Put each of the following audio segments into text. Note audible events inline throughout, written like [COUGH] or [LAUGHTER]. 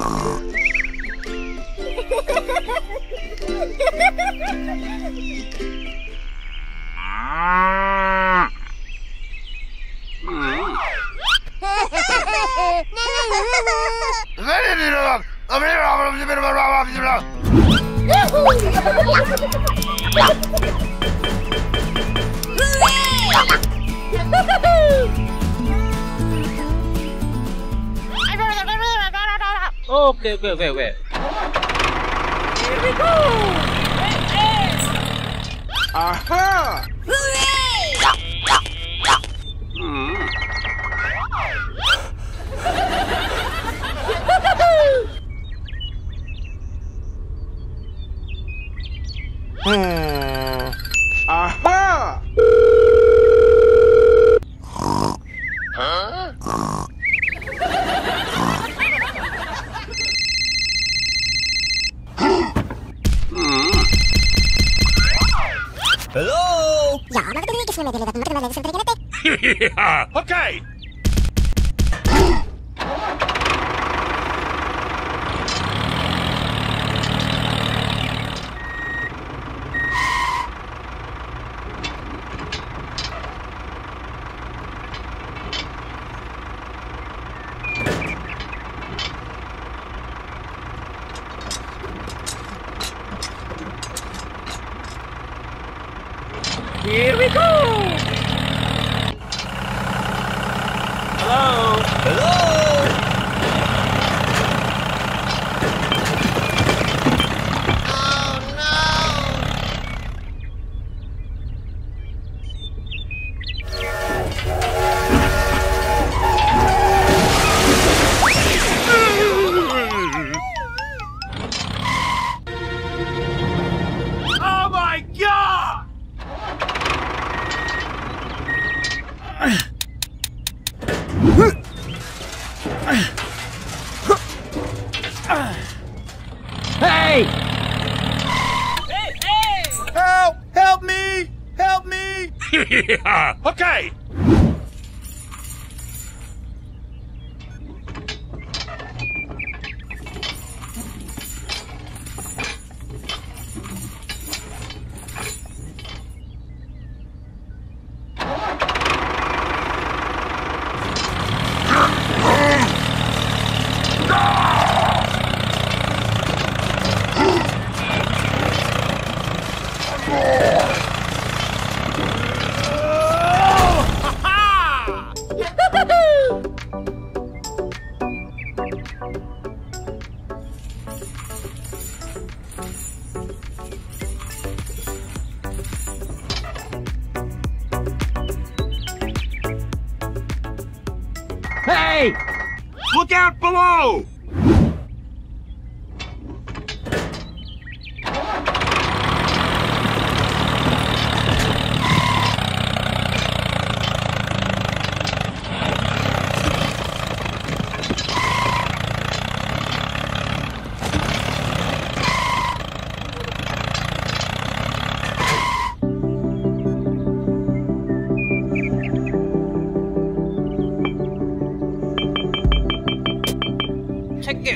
Yahoo! Okay, okay, okay, okay. Aha!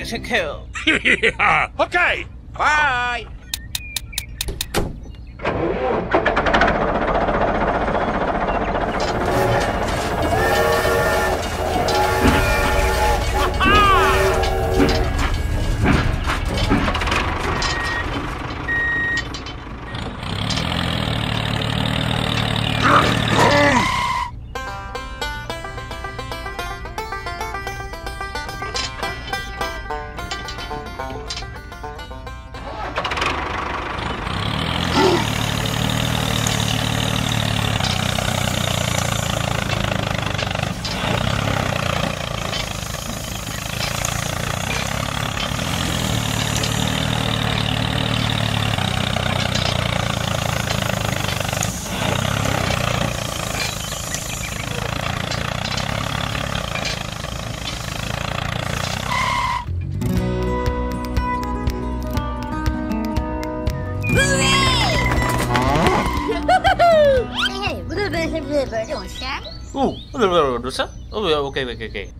to kill. [LAUGHS] okay. Bye. oh yeah okay okay okay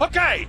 Okay.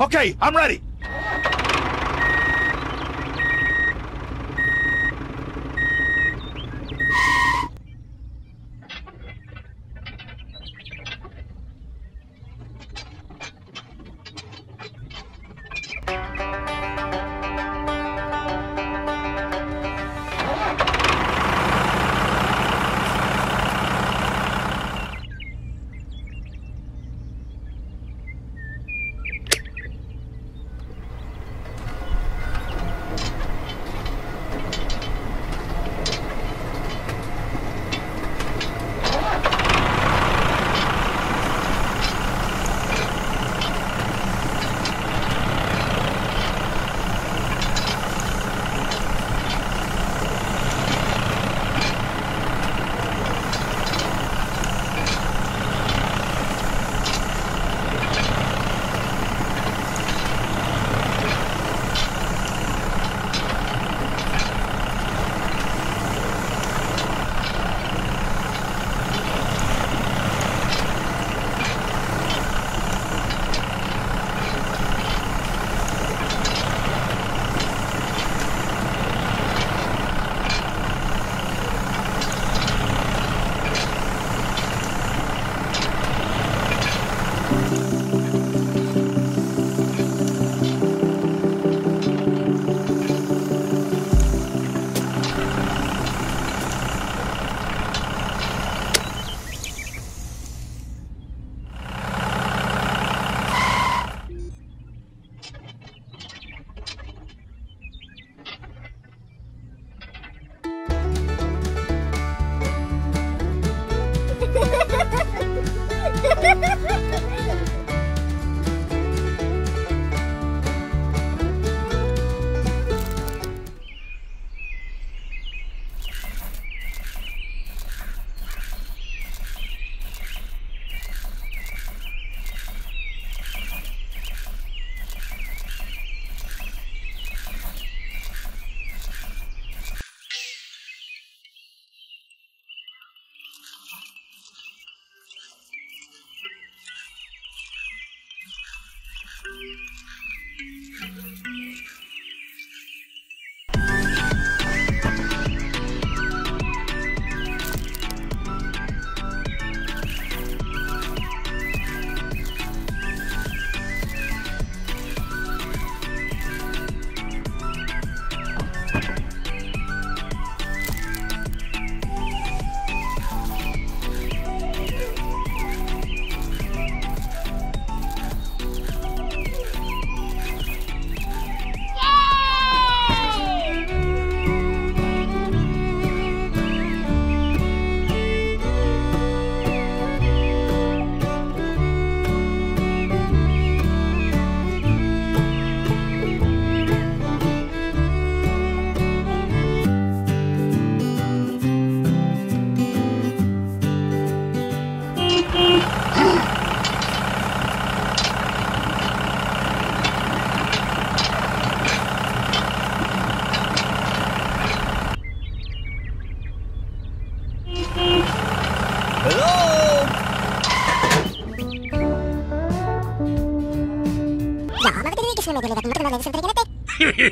Okay, I'm ready.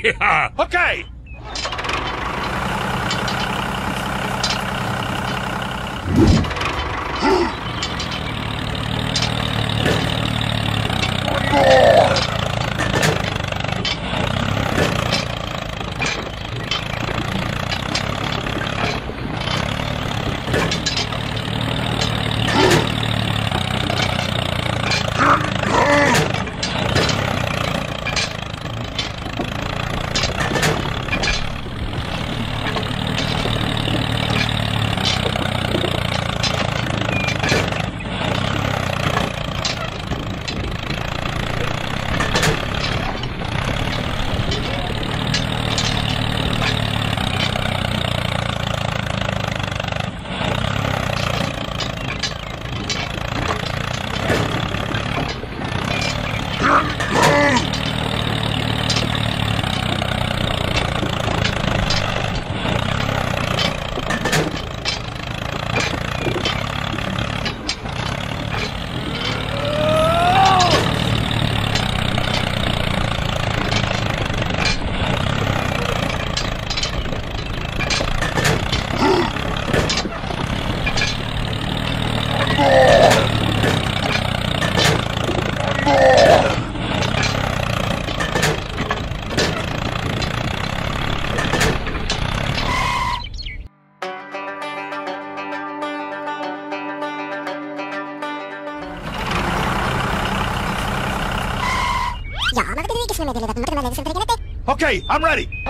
Yeah. Okay. I'm ready.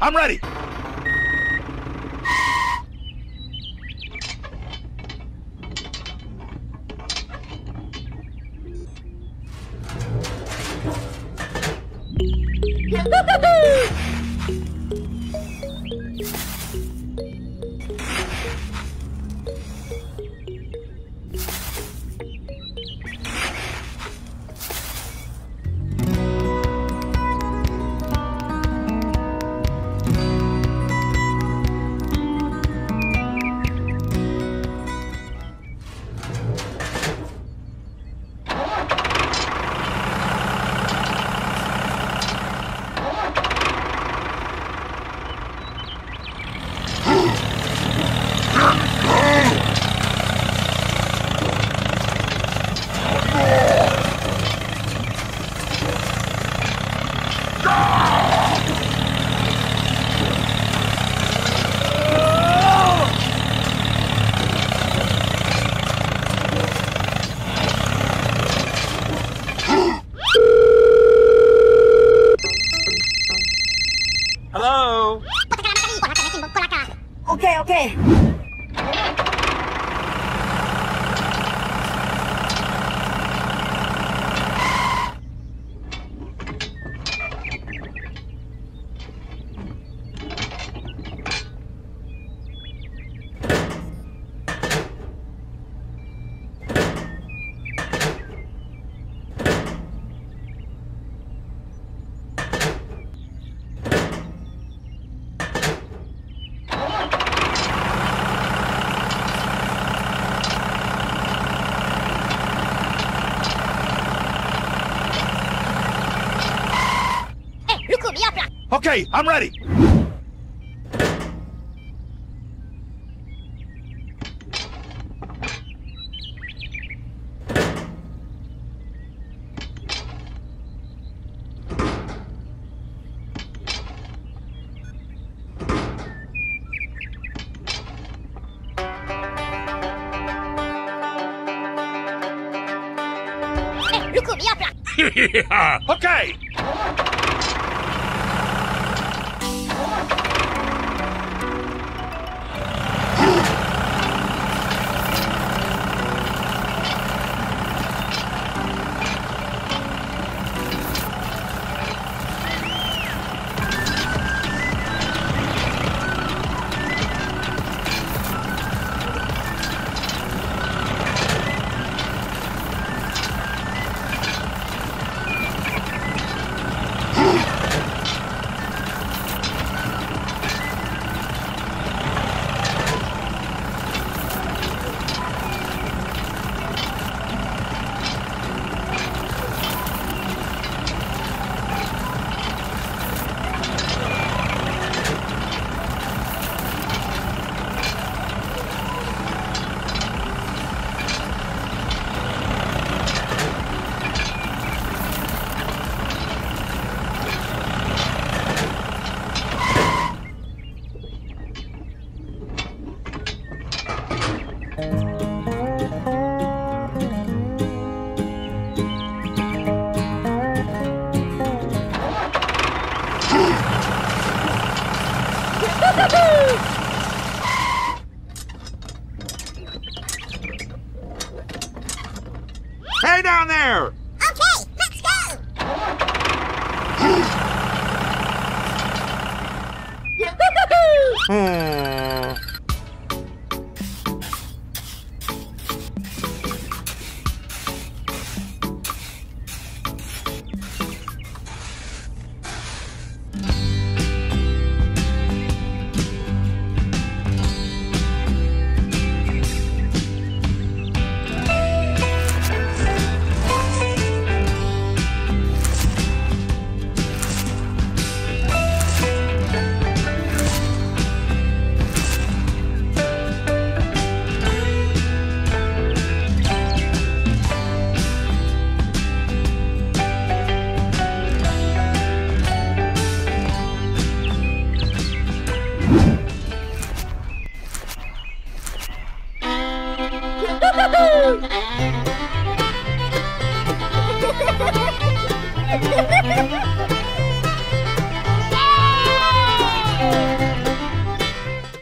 I'm ready. Okay, I'm ready. [LAUGHS] yeah. Okay.